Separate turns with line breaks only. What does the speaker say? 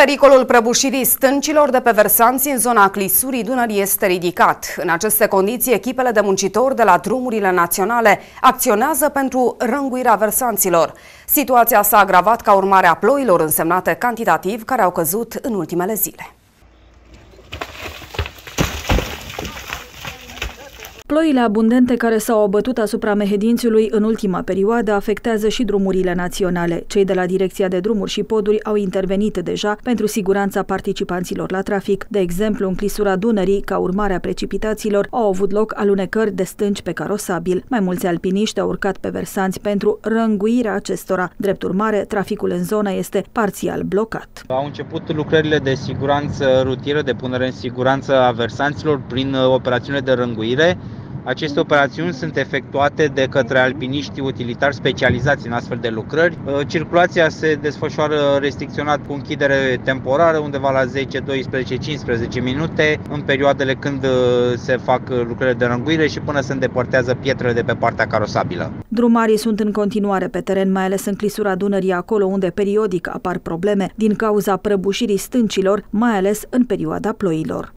Pericolul prăbușirii stâncilor de pe versanții în zona clisurii Dunării este ridicat. În aceste condiții, echipele de muncitori de la drumurile naționale acționează pentru rânguirea versanților. Situația s-a agravat ca urmare a ploilor însemnate cantitativ care au căzut în ultimele zile.
Ploile abundente care s-au abătut asupra Mehedințiului în ultima perioadă afectează și drumurile naționale. Cei de la Direcția de Drumuri și Poduri au intervenit deja pentru siguranța participanților la trafic. De exemplu, în clisura Dunării, ca urmare a precipitațiilor, au avut loc alunecări de stânci pe carosabil. Mai mulți alpiniști au urcat pe versanți pentru rânguirea acestora. Drept urmare, traficul în zonă este parțial blocat.
Au început lucrările de siguranță rutieră, de punere în siguranță a versanților prin uh, operațiunile de rânguire. Aceste operațiuni sunt efectuate de către alpiniști utilitari specializați în astfel de lucrări. Uh, circulația se desfășoară restricționat cu închidere temporară, undeva la 10, 12, 15 minute, în perioadele când uh, se fac lucrările de rânguire și până se îndepărtează pietrele de pe partea carosabilă.
Drumarii sunt în continuare pe teren, mai ales în clisura Dunării, acolo unde periodic apar probleme din cauza prăbușirii stâncilor, mai ales în perioada ploilor.